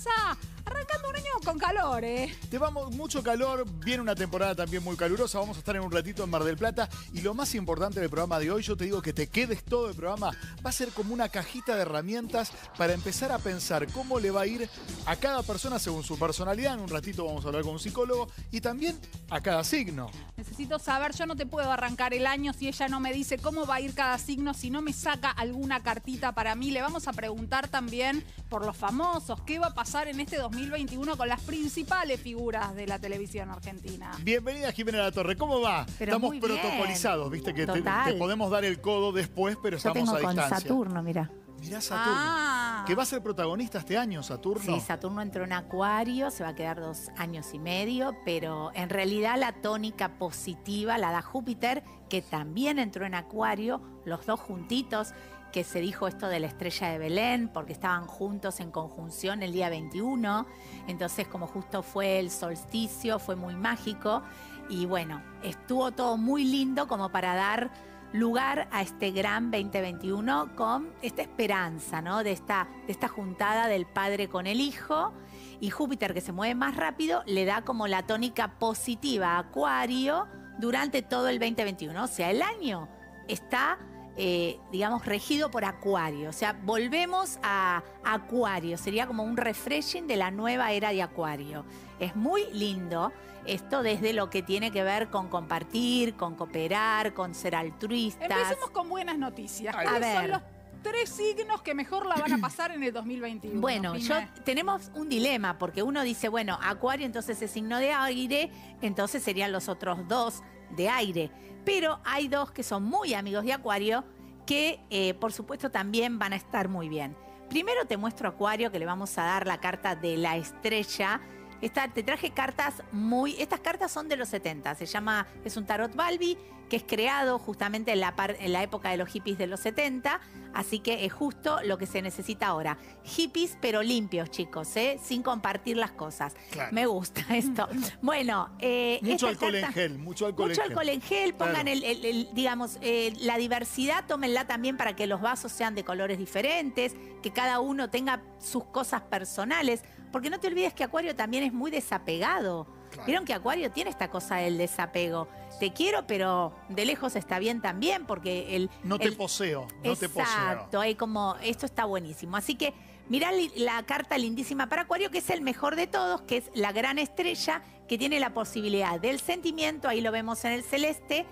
啥？Arrancando un año con calor, ¿eh? Te vamos, mucho calor, viene una temporada también muy calurosa, vamos a estar en un ratito en Mar del Plata y lo más importante del programa de hoy, yo te digo que te quedes todo el programa, va a ser como una cajita de herramientas para empezar a pensar cómo le va a ir a cada persona según su personalidad, en un ratito vamos a hablar con un psicólogo y también a cada signo. Necesito saber, yo no te puedo arrancar el año si ella no me dice cómo va a ir cada signo, si no me saca alguna cartita para mí. Le vamos a preguntar también por los famosos, qué va a pasar en este 2021 con las principales figuras de la televisión argentina. Bienvenida Jimena La Torre, ¿cómo va? Pero estamos muy bien. protocolizados, viste que te, te podemos dar el codo después, pero Yo estamos tengo a con distancia. Saturno, mira. Mirá Saturno. Ah. Que va a ser protagonista este año, Saturno. Sí, Saturno entró en Acuario, se va a quedar dos años y medio, pero en realidad la tónica positiva la da Júpiter, que también entró en Acuario, los dos juntitos, que se dijo esto de la estrella de Belén, porque estaban juntos en conjunción el día 21, entonces como justo fue el solsticio, fue muy mágico, y bueno, estuvo todo muy lindo como para dar lugar a este gran 2021 con esta esperanza, ¿no? De esta, de esta juntada del padre con el hijo. Y Júpiter, que se mueve más rápido, le da como la tónica positiva a Acuario durante todo el 2021. O sea, el año está, eh, digamos, regido por Acuario. O sea, volvemos a Acuario. Sería como un refreshing de la nueva era de Acuario. Es muy lindo esto desde lo que tiene que ver con compartir, con cooperar, con ser altruistas. Empecemos con buenas noticias. A ¿Cuáles son ver. los tres signos que mejor la van a pasar en el 2021? Bueno, yo tenemos un dilema porque uno dice, bueno, Acuario entonces es signo de aire, entonces serían los otros dos de aire. Pero hay dos que son muy amigos de Acuario que eh, por supuesto también van a estar muy bien. Primero te muestro Acuario que le vamos a dar la carta de la estrella. Esta, te traje cartas muy. Estas cartas son de los 70. Se llama. Es un tarot Balbi que es creado justamente en la, par- en la época de los hippies de los 70. Así que es justo lo que se necesita ahora. Hippies, pero limpios, chicos, ¿eh? sin compartir las cosas. Claro. Me gusta esto. Bueno, eh, Mucho alcohol en gel, mucho alcohol mucho en gel. alcohol en gel, pongan Claro. el, el- el, digamos, eh, la diversidad, tómenla también para que los vasos sean de colores diferentes, que cada uno tenga sus cosas personales, porque no te olvides que Acuario también es muy desapegado. Claro. Vieron que Acuario tiene esta cosa del desapego. Te quiero, pero de lejos está bien también, porque el... No te el- poseo, no te poseo. Exacto, hay como, esto está buenísimo. Así que mirá la carta lindísima para Acuario, que es el mejor de todos, que es la gran estrella, que tiene la posibilidad del sentimiento, ahí lo vemos en el celeste,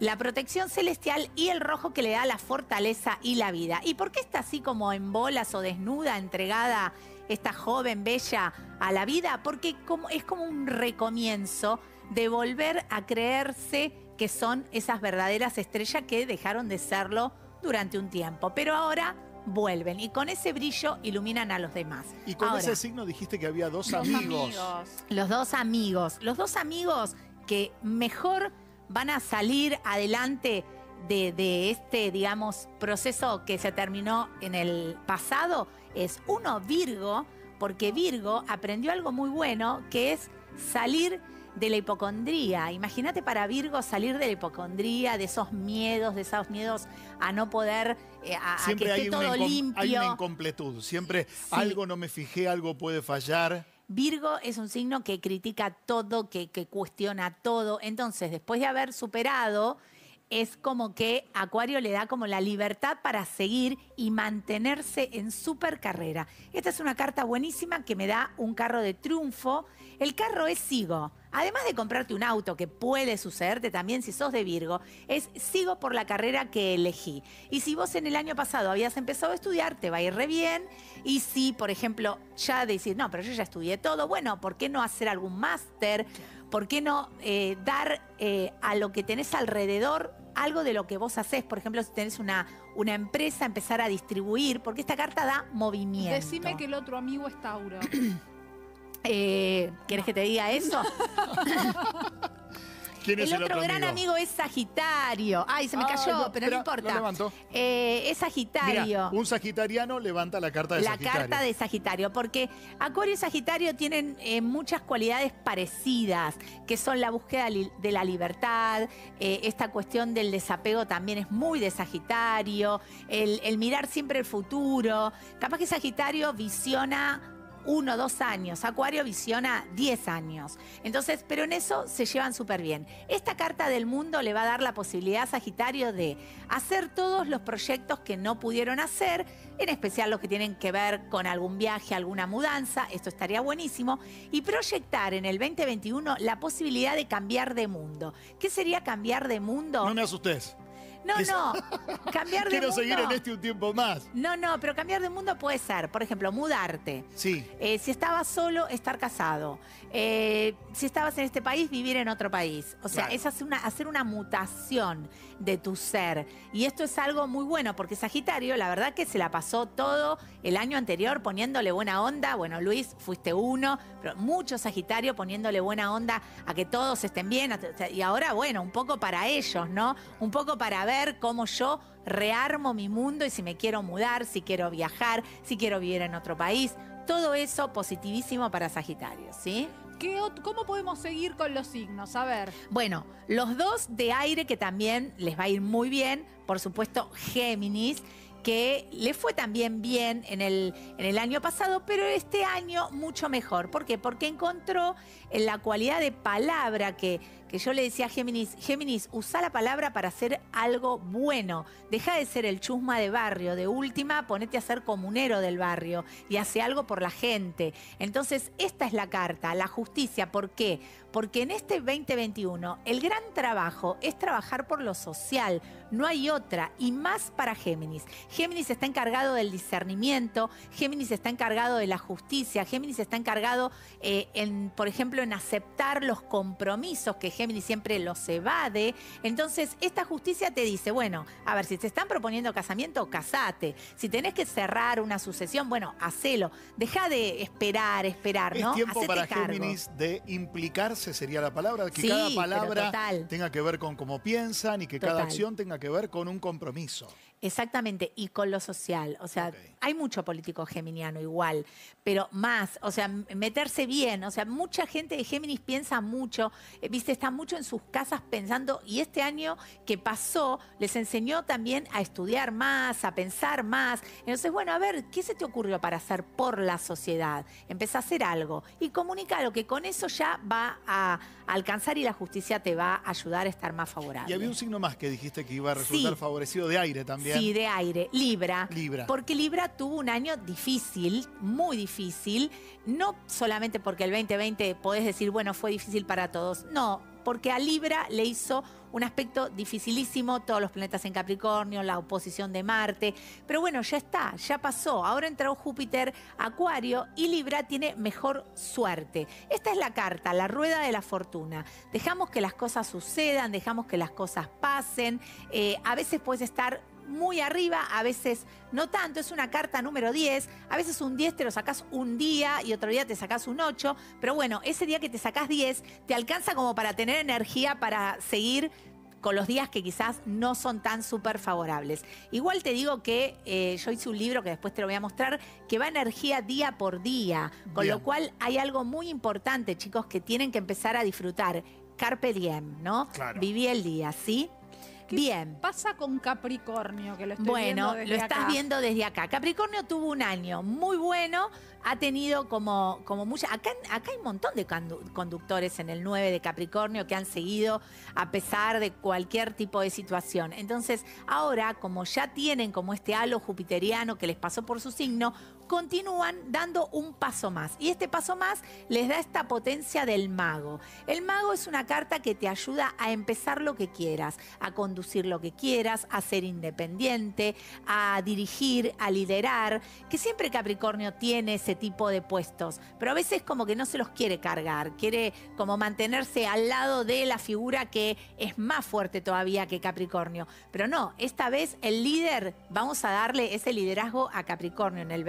la protección celestial y el rojo que le da la fortaleza y la vida. ¿Y por qué está así como en bolas o desnuda, entregada esta joven bella a la vida? Porque como, es como un recomienzo de volver a creerse que son esas verdaderas estrellas que dejaron de serlo durante un tiempo. Pero ahora vuelven y con ese brillo iluminan a los demás. Y con Ahora, ese signo dijiste que había dos, Dos amigos. los dos amigos, los dos amigos que mejor van a salir adelante de, de este, digamos, proceso que se terminó en el pasado, es uno Virgo, porque Virgo aprendió algo muy bueno, que es salir de la hipocondría. Imagínate para Virgo salir de la hipocondría, de esos miedos, de esos miedos a no poder, eh, a, a que esté todo limpio. hay una incompletud. Siempre algo no me fijé, algo puede fallar. Virgo es un signo que critica todo, que, que cuestiona todo. Entonces, después de haber superado, es como que Acuario le da como la libertad para seguir y mantenerse en super carrera. Esta es una carta buenísima que me da un carro de triunfo. El carro es sigo. Además de comprarte un auto, que puede sucederte también si sos de Virgo, es sigo por la carrera que elegí. Y si vos en el año pasado habías empezado a estudiar, te va a ir re bien. Y si, por ejemplo, ya decís, no, pero yo ya estudié todo, bueno, ¿por qué no hacer algún máster? ¿Por qué no eh, dar eh, a lo que tenés alrededor algo de lo que vos haces? Por ejemplo, si tenés una, una empresa, empezar a distribuir, porque esta carta da movimiento. Decime que el otro amigo es Tauro. Eh, ¿Querés que te diga eso? ¿Quién es El otro gran amigo es Sagitario. Ay, se me Ah, cayó, pero espera, no importa. lo levanto. Eh, es Sagitario. Un sagitariano levanta la carta de la Sagitario. carta de Sagitario, porque Acuario y Sagitario tienen eh, muchas cualidades parecidas, que son la búsqueda de la libertad, eh, esta cuestión del desapego también es muy de Sagitario, el, el mirar siempre el futuro. Capaz que Sagitario visiona uno, dos años. Acuario visiona 10 años. Entonces, pero en eso se llevan súper bien. Esta carta del mundo le va a dar la posibilidad a Sagitario de hacer todos los proyectos que no pudieron hacer, en especial los que tienen que ver con algún viaje, alguna mudanza, esto estaría buenísimo, y proyectar en el 2021 la posibilidad de cambiar de mundo. ¿Qué sería cambiar de mundo? No me asustes. No, no. Cambiar de Quiero mundo. seguir en este un tiempo más. No, no, pero cambiar de mundo puede ser, por ejemplo, mudarte. Sí. Eh, si estabas solo, estar casado. Eh, si estabas en este país, vivir en otro país. O sea, Claro. es hacer una, hacer una mutación de tu ser. Y esto es algo muy bueno, porque Sagitario, la verdad que se la pasó todo el año anterior poniéndole buena onda. Bueno, Luis, fuiste uno, pero mucho Sagitario poniéndole buena onda a que todos estén bien. Y ahora, bueno, un poco para ellos, ¿no? Un poco para ver cómo yo rearmo mi mundo y si me quiero mudar, si quiero viajar, si quiero vivir en otro país. Todo eso positivísimo para Sagitario, ¿sí? ¿Qué ot- ¿Cómo podemos seguir con los signos? A ver. Bueno, los dos de aire que también les va a ir muy bien, por supuesto Géminis, que le fue también bien en el, en el año pasado, pero este año mucho mejor. ¿Por qué? Porque encontró en la cualidad de palabra que, que yo le decía a Géminis, Géminis, usa la palabra para hacer algo bueno. Deja de ser el chusma de barrio, de última, ponete a ser comunero del barrio y hace algo por la gente. Entonces, esta es la carta, la justicia. ¿Por qué? Porque en este 2021 el gran trabajo es trabajar por lo social, no hay otra, y más para Géminis. Géminis está encargado del discernimiento, Géminis está encargado de la justicia, Géminis está encargado, eh, en, por ejemplo, en aceptar los compromisos que Géminis siempre los evade. Entonces, esta justicia te dice, bueno, a ver, si te están proponiendo casamiento, casate. Si tenés que cerrar una sucesión, bueno, hacelo. Deja de esperar, esperar, Es ¿no? tiempo Hacete para cargo. Géminis de implicarse, sería la palabra, que Sí, cada palabra tenga que ver con cómo piensan y que cada acción tenga que ver con un compromiso. Exactamente, y con lo social. O sea. Hay mucho político geminiano igual, pero más, o sea, meterse bien. O sea, mucha gente de Géminis piensa mucho, eh, viste, está mucho en sus casas pensando, y este año que pasó les enseñó también a estudiar más, a pensar más. Entonces, bueno, a ver, ¿qué se te ocurrió para hacer por la sociedad? Empezá a hacer algo y comunícalo, que con eso ya va a alcanzar y la justicia te va a ayudar a estar más favorable. Y había un signo más que dijiste que iba a resultar Sí. favorecido de aire también. Sí, de aire. Libra. Libra. Porque Libra tuvo un año difícil, muy difícil. No solamente porque el 2020 podés decir, bueno, fue difícil para todos. No, porque a Libra le hizo un aspecto dificilísimo, todos los planetas en Capricornio, la oposición de Marte. Pero bueno, ya está, ya pasó. Ahora entró Júpiter, Acuario y Libra tiene mejor suerte. Esta es la carta, la rueda de la fortuna. Dejamos que las cosas sucedan, dejamos que las cosas pasen. Eh, a veces puedes estar muy arriba, a veces no tanto. Es una carta número 10. A veces un 10 te lo sacás un día y otro día te sacás un 8. Pero bueno, ese día que te sacás 10 te alcanza como para tener energía para seguir con los días que quizás no son tan súper favorables. Igual te digo que eh, yo hice un libro que después te lo voy a mostrar, que va energía día por día, con Bien. lo cual hay algo muy importante, chicos, que tienen que empezar a disfrutar. Carpe diem, ¿no? Claro. Viví el día, ¿sí? ¿Qué Bien. pasa con Capricornio? Que lo estoy Bueno, viendo desde lo estás acá? viendo desde acá. Capricornio tuvo un año muy bueno, ha tenido como, como mucha... Acá, acá hay un montón de condu- conductores en el 9 de Capricornio que han seguido a pesar de cualquier tipo de situación. Entonces, ahora, como ya tienen como este halo jupiteriano que les pasó por su signo, continúan dando un paso más. Y este paso más les da esta potencia del mago. El mago es una carta que te ayuda a empezar lo que quieras, a conducir lo que quieras, a ser independiente, a dirigir, a liderar, que siempre Capricornio tiene ese tipo de puestos, pero a veces como que no se los quiere cargar, quiere como mantenerse al lado de la figura que es más fuerte todavía que Capricornio. Pero no, esta vez el líder, vamos a darle ese liderazgo a Capricornio en el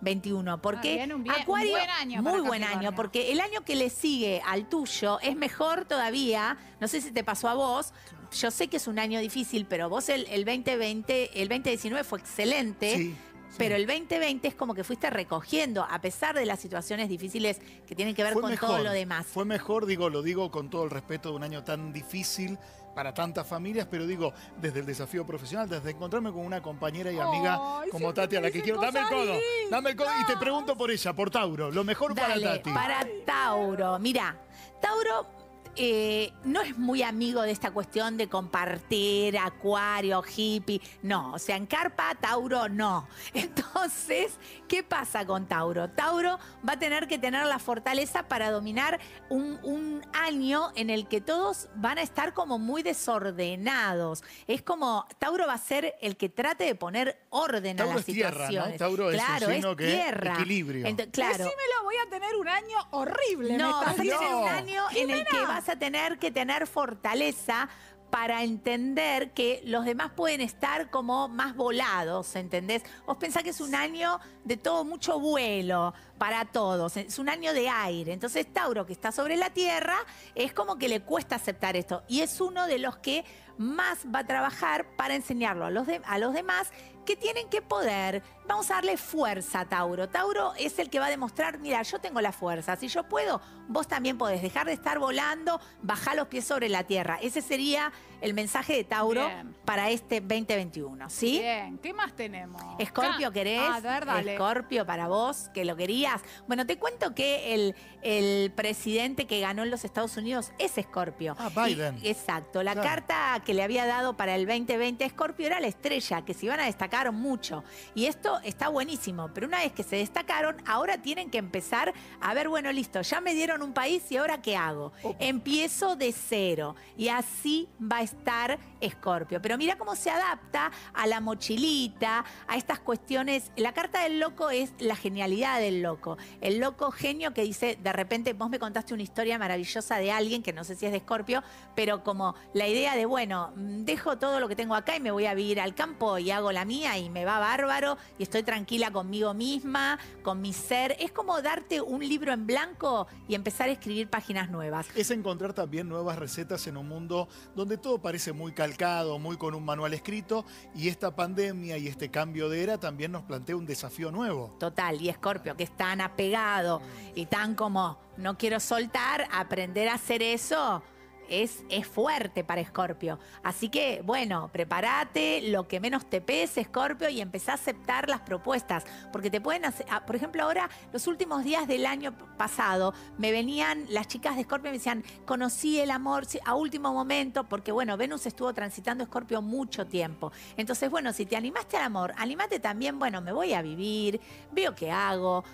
2021, porque Ah, bien, un bien- un Acuario, buen año muy buen año, porque el año que le sigue al tuyo es mejor todavía, no sé si te pasó a vos, yo sé que es un año difícil, pero vos el, el 2020, el 2019 fue excelente. Sí, sí. Pero el 2020 es como que fuiste recogiendo, a pesar de las situaciones difíciles que tienen que ver Fue con mejor, todo lo demás. Fue mejor, digo, lo digo con todo el respeto de un año tan difícil, para tantas familias, pero digo, desde el desafío profesional, desde encontrarme con una compañera y amiga como Tati, a la que quiero. Dame el codo, dame el codo y te pregunto por ella, por Tauro. Lo mejor para Tati. para Tauro. Mira, Tauro eh, no es muy amigo de esta cuestión de compartir acuario, hippie. No, o sea, en carpa, Tauro no. Entonces, ¿qué pasa con Tauro? Tauro va a tener que tener la fortaleza para dominar un, un año en el que todos van a estar como muy desordenados. Es como, Tauro va a ser el que trate de poner orden Tauro a las es tierra, ¿no? situaciones. Tauro es un claro, signo que es tierra. equilibrio. Ento- claro. Decímelo, voy a tener un año horrible. me No, vas a tener un año en el que Jimena. Vas a tener que tener fortaleza para entender que los demás pueden estar como más volados, ¿entendés? Vos pensás que es un año de todo mucho vuelo para todos, es un año de aire. Entonces Tauro, que está sobre la Tierra, es como que le cuesta aceptar esto. Y es uno de los que más va a trabajar para enseñarlo a los, a los demás que tienen que poder. Vamos a darle fuerza a Tauro. Tauro es el que va a demostrar, mira, yo tengo la fuerza. Si yo puedo, vos también podés. Dejar de estar volando, bajar los pies sobre la tierra. Ese sería el mensaje de Tauro Bien. para este 2021, ¿sí? Bien, ¿qué más tenemos? Escorpio, Ca- ¿querés? A ver, dale. Escorpio para vos, que lo querías. Bueno, te cuento que el, el presidente que ganó en los Estados Unidos es Escorpio. Ah, Biden. Y- exacto. La Claro. carta que le había dado para el 2020 a Escorpio era la estrella, que se iban a destacar mucho. Y esto está buenísimo. Pero una vez que se destacaron, ahora tienen que empezar a ver, bueno, listo, ya me dieron un país y ahora qué hago. Empiezo de cero. Y así va a estar Escorpio. Pero mira cómo se adapta a la mochilita, a estas cuestiones. La carta del loco es la genialidad del loco. El loco genio que dice, de repente, vos me contaste una historia maravillosa de alguien, que no sé si es de Escorpio, pero como la idea de, bueno, dejo todo lo que tengo acá y me voy a vivir al campo y hago la mía y me va bárbaro y estoy tranquila conmigo misma, con mi ser. Es como darte un libro en blanco y empezar a escribir páginas nuevas. Es encontrar también nuevas recetas en un mundo donde todo parece muy calcado, muy con un manual escrito, y esta pandemia y este cambio de era también nos plantea un desafío nuevo. Total, y Escorpio, que es tan apegado y tan como no quiero soltar, aprender a hacer eso es, es fuerte para Escorpio. Así que, bueno, prepárate, lo que menos te pese, Escorpio, y empezá a aceptar las propuestas. Porque te pueden hacer, ah, por ejemplo, ahora, los últimos días del año pasado, me venían las chicas de Escorpio y me decían, conocí el amor a último momento, porque, bueno, Venus estuvo transitando Escorpio mucho tiempo. Entonces, bueno, si te animaste al amor, animate también, bueno, me voy a vivir, veo qué hago,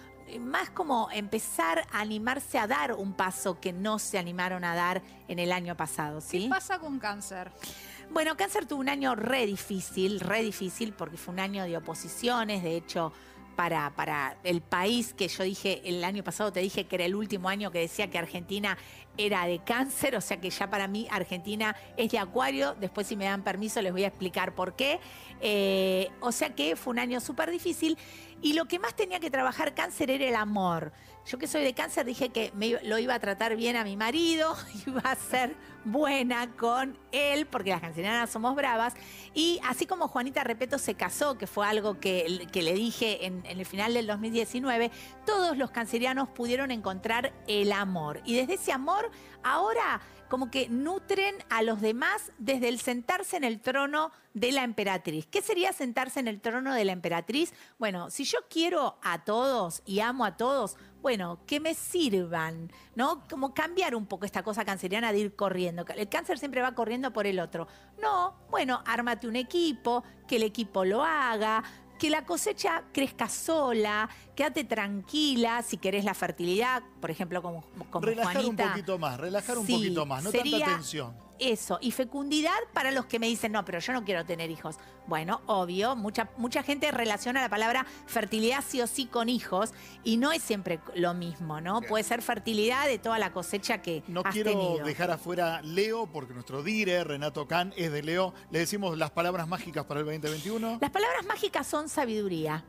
más como empezar a animarse a dar un paso que no se animaron a dar en el año pasado, ¿Qué ¿sí? pasa con cáncer? Bueno, Cáncer tuvo un año re difícil, re difícil, porque fue un año de oposiciones, de hecho, para, para el país que yo dije el año pasado, te dije que era el último año que decía que Argentina era de cáncer, o sea que ya para mí Argentina es de acuario, después si me dan permiso les voy a explicar por qué. Eh, o sea que fue un año súper difícil y lo que más tenía que trabajar cáncer era el amor. Yo que soy de cáncer dije que me lo iba a tratar bien a mi marido, iba a ser buena con él, porque las cancerianas somos bravas. Y así como Juanita Repeto se casó, que fue algo que, que le dije en, en el final del 2019, todos los cancerianos pudieron encontrar el amor. Y desde ese amor, ahora como que nutren a los demás desde el sentarse en el trono de la emperatriz. ¿Qué sería sentarse en el trono de la emperatriz? Bueno, si yo quiero a todos y amo a todos, bueno, que me sirvan, ¿no? Como cambiar un poco esta cosa canceriana de ir corriendo. El cáncer siempre va corriendo por el otro. No, bueno, ármate un equipo, que el equipo lo haga, que la cosecha crezca sola, quédate tranquila, si querés la fertilidad, por ejemplo, como, como relajar Juanita. un poquito más, relajar un Sí, poquito más, no sería tanta tensión. Eso, y fecundidad para los que me dicen, no, pero yo no quiero tener hijos. Bueno, obvio, mucha, mucha gente relaciona la palabra fertilidad sí o sí con hijos, y no es siempre lo mismo, ¿no? Puede ser fertilidad de toda la cosecha que No has quiero tenido. dejar afuera Leo, porque nuestro dire, Renato Can, es de Leo. Le decimos las palabras mágicas para el 2021. Las palabras mágicas son sabiduría.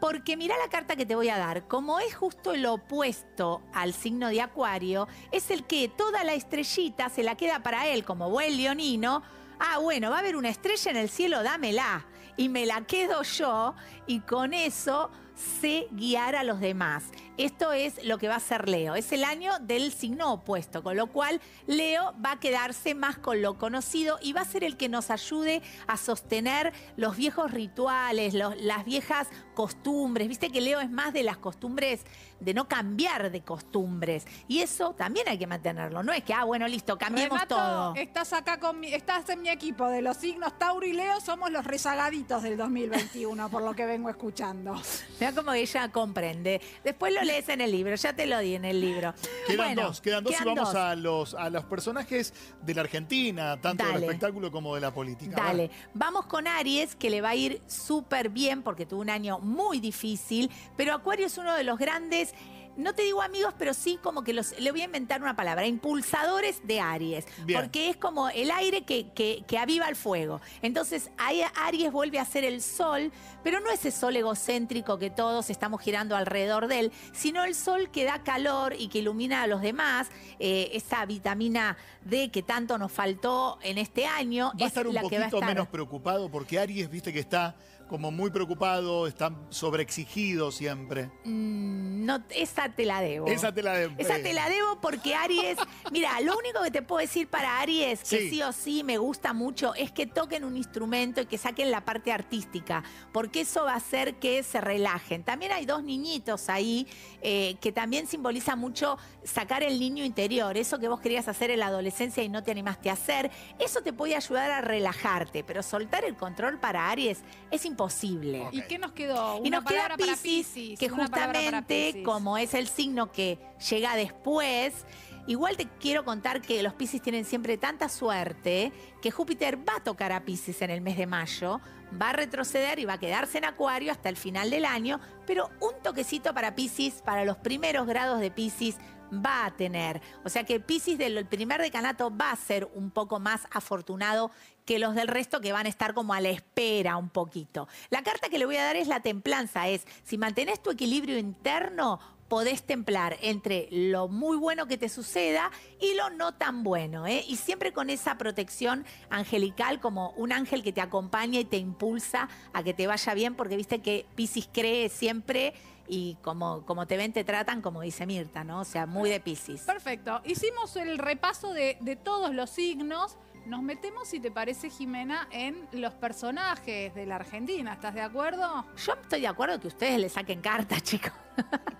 Porque mira la carta que te voy a dar, como es justo el opuesto al signo de Acuario, es el que toda la estrellita se la queda para él, como buen leonino. Ah, bueno, va a haber una estrella en el cielo, dámela. Y me la quedo yo y con eso sé guiar a los demás. Esto es lo que va a ser Leo. Es el año del signo opuesto, con lo cual Leo va a quedarse más con lo conocido y va a ser el que nos ayude a sostener los viejos rituales, los- las viejas costumbres. Viste que Leo es más de las costumbres, de no cambiar de costumbres. Y eso también hay que mantenerlo. No es que, ah, bueno, listo, cambiemos Renato, todo. estás acá con mi, estás en mi equipo de los signos Tauro y Leo, somos los rezagaditos del 2021, por lo que vengo escuchando. Mira como ella comprende. Después lo lees en el libro, ya te lo di en el libro. Quedan Bueno, dos, quedan dos y vamos dos. a los, a los personajes de la Argentina, tanto del espectáculo como de la política. Dale, vamos con Aries, que le va a ir súper bien porque tuvo un año muy difícil, pero Acuario es uno de los grandes, no te digo amigos, pero sí como que los, le voy a inventar una palabra, impulsadores de Aries, Bien. porque es como el aire que, que- que aviva el fuego. Entonces, ahí Aries vuelve a ser el sol, pero no ese sol egocéntrico que todos estamos girando alrededor de él, sino el sol que da calor y que ilumina a los demás, eh, esa vitamina D que tanto nos faltó en este año. Va a es estar un la que va a poquito estar. menos preocupado porque Aries, viste que está como muy preocupado, está sobreexigido siempre. Mm, no, esa te la debo. Esa te la de- Esa eh, te la debo porque Aries, mira, lo único que te puedo decir para Aries, que Sí. sí. o sí me gusta mucho, es que toquen un instrumento y que saquen la parte artística, porque eso va a hacer que se relajen. También hay dos niñitos ahí eh, que también simboliza mucho sacar el niño interior, eso que vos querías hacer en la adolescencia y no te animaste a hacer, eso te puede ayudar a relajarte, pero soltar el control para Aries es imposible. ¿Y qué nos quedó? Y Una nos queda para Piscis, que justamente Piscis. como es el signo que llega después, igual te quiero contar que los Piscis tienen siempre tanta suerte que Júpiter va a tocar a Piscis en el mes de mayo, va a retroceder y va a quedarse en Acuario hasta el final del año, pero un toquecito para Piscis, para los primeros grados de Piscis, va a tener. O sea que Piscis del primer decanato va a ser un poco más afortunado que los del resto que van a estar como a la espera un poquito. La carta que le voy a dar es la templanza, es si mantenés tu equilibrio interno, podés templar entre lo muy bueno que te suceda y lo no tan bueno, ¿eh? Y siempre con esa protección angelical como un ángel que te acompaña y te impulsa a que te vaya bien, porque viste que Piscis cree siempre y como, como te ven te tratan, como dice Mirta, ¿no? O sea, muy de Piscis. Perfecto. Hicimos el repaso de, de todos los signos. Nos metemos, si te parece, Jimena, en los personajes de la Argentina. ¿Estás de acuerdo? Yo estoy de acuerdo que ustedes le saquen cartas, chicos.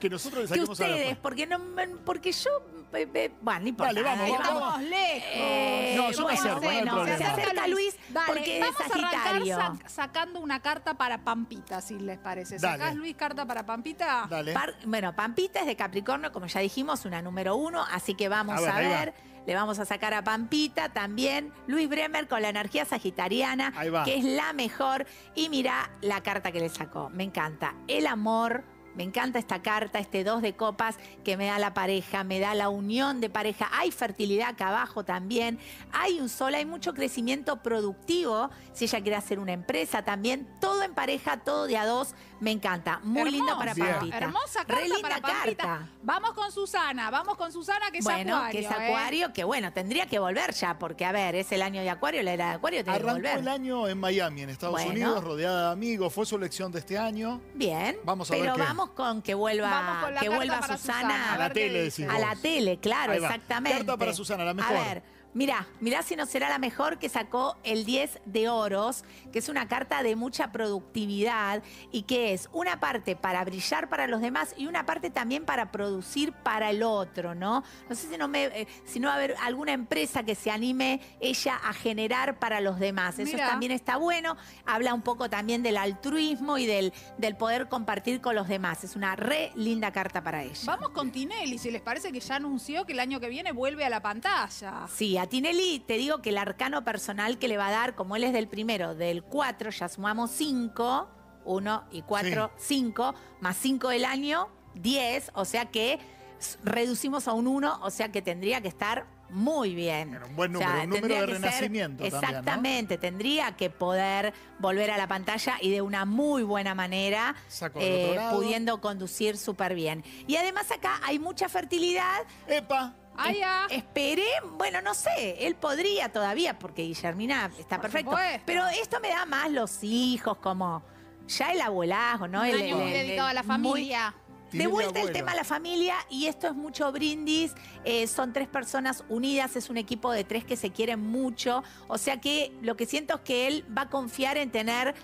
Que nosotros le Que saquemos a la ustedes, porque no, porque yo, eh, eh, bueno, no importa. Dale, vamos, vamos. Estamos lejos. Eh, No, yo me bueno, acerco, no hay bueno, problema. se acerca Luis Dale, porque es vamos a arrancar Sagitario. sac- sacando una carta para Pampita, si les parece. Dale. ¿Sacás, Luis, carta para Pampita? Dale. Par- bueno, Pampita es de Capricornio, como ya dijimos, una número uno, así que vamos A a ver. Le vamos a sacar a Pampita también. Luis Bremer con la energía sagitariana, Ahí va. que es la mejor. Y mira la carta que le sacó. Me encanta. El amor. Me encanta esta carta, este dos de copas que me da la pareja, me da la unión de pareja. Hay fertilidad acá abajo también. Hay un sol, hay mucho crecimiento productivo. Si ella quiere hacer una empresa también, todo en pareja, todo de a dos. Me encanta. Muy lindo para. Pampita. Hermosa carta Re linda para Pampita. carta. Vamos con Susana, vamos con Susana, que es Bueno, Acuario. que es ¿eh? Acuario, que bueno, tendría que volver ya, porque a ver, es el año de Acuario, la era de Acuario tiene que Arrancó volver. el año en Miami, en Estados Bueno. Unidos, rodeada de amigos. Fue su elección de este año. Bien, Vamos a pero ver qué. vamos con que vuelva, con que vuelva Susana, Susana, A la tele, a la claro, exactamente. Carta para Susana, la mejor. A ver, mirá, mirá si no será la mejor que sacó el 10 de oros, que es una carta de mucha productividad y que es una parte para brillar para los demás y una parte también para producir para el otro, ¿no? No sé si no, me, eh, si no va a haber alguna empresa que se anime ella a generar para los demás. Eso Mirá. también está bueno. Habla un poco también del altruismo y del, del poder compartir con los demás. Es una re linda carta para ella. Vamos con Tinelli, si les parece que ya anunció que el año que viene vuelve a la pantalla. Sí, a Tinelli te digo que el arcano personal que le va a dar, como él es del primero, del 4, ya sumamos 5, 1 y 4, 5, más 5 del año, 10, o sea que reducimos a un 1, o sea que tendría que estar muy bien. Bueno, un buen O sea, número, un número de ser- renacimiento. Exactamente, tendría que poder volver a la pantalla y de una muy buena manera, eh, pudiendo conducir súper bien. Y además acá hay mucha fertilidad, ¡Epa! Ah, ya. Esperé, bueno, no sé, él podría todavía, porque Guillermina está Por perfecto. supuesto. Pero esto me da más los hijos, como ya el abuelazgo, ¿no? Un El- año el- muy el- dedicado a la muy- familia. De vuelta el abuelo. tema a la familia y esto es mucho brindis. eh, son tres personas unidas, es un equipo de tres que se quieren mucho. O sea que lo que siento es que él va a confiar en tener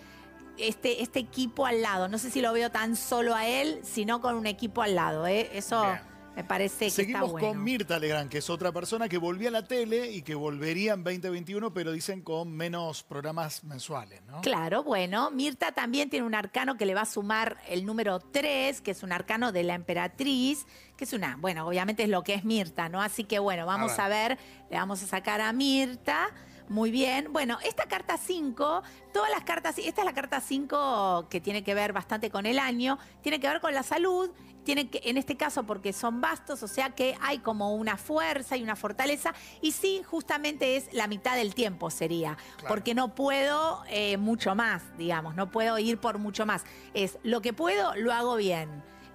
este, este equipo al lado. No sé si lo veo tan solo a él, sino con un equipo al lado. ¿eh? Eso Bien. Me parece que Seguimos está bueno. con Mirta Legrand, que es otra persona que volvía a la tele y que volvería en 2021, pero dicen con menos programas mensuales, ¿no? Claro, bueno, Mirta también tiene un arcano que le va a sumar el número 3, que es un arcano de la emperatriz, que es una, bueno, obviamente es lo que es Mirta, ¿no? Así que bueno, vamos ver. a ver, le vamos a sacar a Mirta. Muy bien. Bueno, esta carta 5, todas las cartas, esta es la carta 5 que tiene que ver bastante con el año, tiene que ver con la salud, tiene que, en este caso porque son bastos, o sea que hay como una fuerza y una fortaleza, y sí, justamente es la mitad del tiempo sería, Claro. porque no puedo eh, mucho más, digamos, no puedo ir por mucho más. Es lo que puedo, lo hago bien.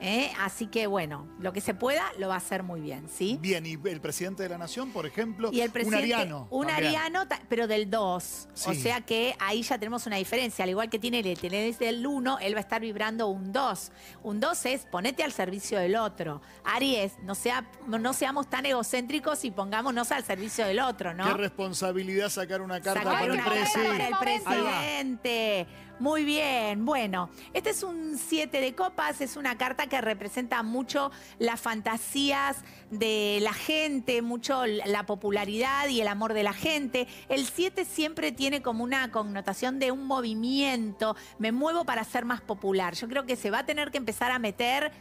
¿Eh? Así que bueno, lo que se pueda, lo va a hacer muy bien, ¿sí? Bien, y el presidente de la Nación, por ejemplo, Y el un ariano. un también. ariano, pero del 2. O sea que ahí ya tenemos una diferencia. Al igual que tiene el tenés del 1, él va a estar vibrando un 2. Un 2 es ponete al servicio del otro. Aries, no, sea, no seamos tan egocéntricos y pongámonos al servicio del otro, ¿no? Qué responsabilidad sacar una carta Sacar para el una carta para el presidente. Muy bien. Bueno, este es un 7 de copas, es una carta que representa mucho las fantasías de la gente, mucho la popularidad y el amor de la gente. El 7 siempre tiene como una connotación de un movimiento, me muevo para ser más popular. Yo creo que se va a tener que empezar a meter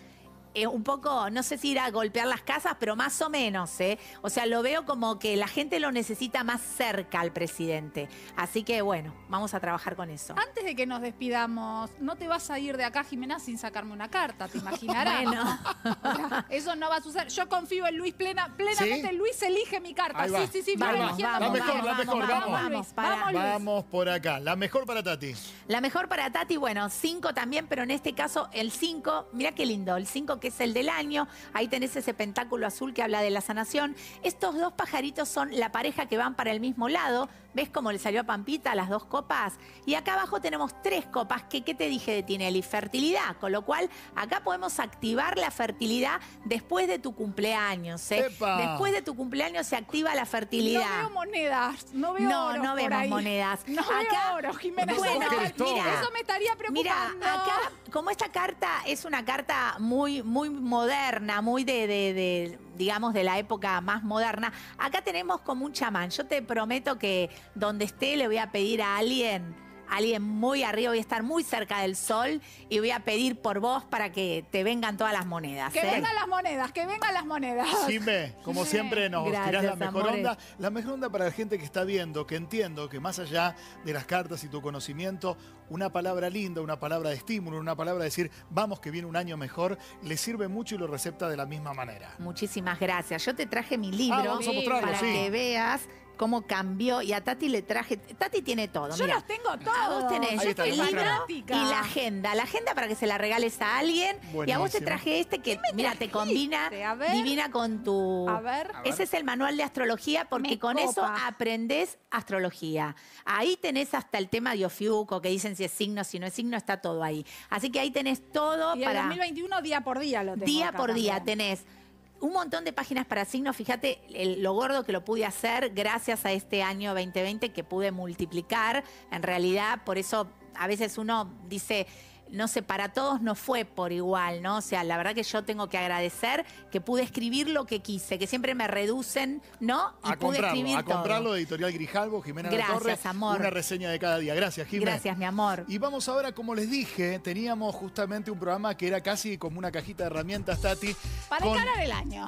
eh, un poco, no sé si ir a golpear las casas, pero más o menos, ¿eh? O sea, lo veo como que la gente lo necesita más cerca al presidente. Así que bueno, vamos a trabajar con eso. Antes de que nos despidamos, no te vas a ir de acá, Jimena, sin sacarme una carta, te imaginarás. Bueno. O sea, Eso no va a suceder. Yo confío en Luis plena, plenamente. ¿Sí? Luis elige mi carta. Sí, sí, sí. Ahí me va. eligiendo La mejor, carta. la mejor, vamos. vamos, Luis, vamos, Luis. Vamos por acá. La mejor para Tati. La mejor para Tati, bueno, 5 también, pero en este caso el 5, mira qué lindo, el 5 que es el del año, ahí tenés ese pentáculo azul que habla de la sanación. Estos dos pajaritos son la pareja que van para el mismo lado, ¿ves cómo le salió a Pampita las dos copas? Y acá abajo tenemos tres copas, que ¿qué te dije de Tinelli? Fertilidad, con lo cual acá podemos activar la fertilidad después de tu cumpleaños, ¿eh? Después de tu cumpleaños se activa la No fertilidad. veo monedas, no veo No, oro no vemos ahí. monedas. No Acá- veo oro, Jimena. No, eso, Bueno, me, mira, eso me estaría Mira, acá, como esta carta es una carta muy, muy moderna, muy de, de- de, digamos, de la época más moderna, acá tenemos como un chamán. Yo te prometo que donde esté le voy a pedir a alguien, alguien muy arriba, voy a estar muy cerca del sol y voy a pedir por vos para que te vengan todas las monedas. Que ¿eh? vengan las monedas, que vengan las monedas. Jimé, como siempre nos Gracias, tirás la mejor amores. onda. La mejor onda para la gente que está viendo, que entiendo que más allá de las cartas y tu conocimiento, una palabra linda, una palabra de estímulo, una palabra de decir, vamos que viene un año mejor, le sirve mucho y lo recepta de la misma manera. Muchísimas gracias. Yo te traje mi libro Ah, para sí. que veas cómo cambió y a Tati le traje, Tati tiene todo. Yo mira. los tengo A todos. vos tenés Ahí está, el libro fanática. y la agenda. La agenda para que se la regales a alguien. Y a vos te traje este que, mira, te combina A ver. divina con tu... A ver. Ese es el manual de astrología porque Me con eso aprendés astrología. Ahí tenés hasta el tema de Ofiuco, que dicen si es signo, si no es signo, está todo ahí. Así que ahí tenés todo Y el para... 2021 día por día lo tengo Día acá por día también. tenés un montón de páginas para signos. Fíjate lo gordo que lo pude hacer gracias a este año 2020 que pude multiplicar. En realidad, por eso a veces uno dice, no sé, para todos no fue por igual, ¿no? O sea, la verdad que yo tengo que agradecer que pude escribir lo que quise, que siempre me reducen, ¿no? Y A pude comprarlo, escribir a comprarlo de Editorial Grijalvo, Jimena Gracias, Torre, amor. Una reseña de cada día. Gracias, Jimena. Gracias, mi amor. Y vamos ahora, como les dije, teníamos justamente un programa que era casi como una cajita de herramientas, Tati. Para con- el año.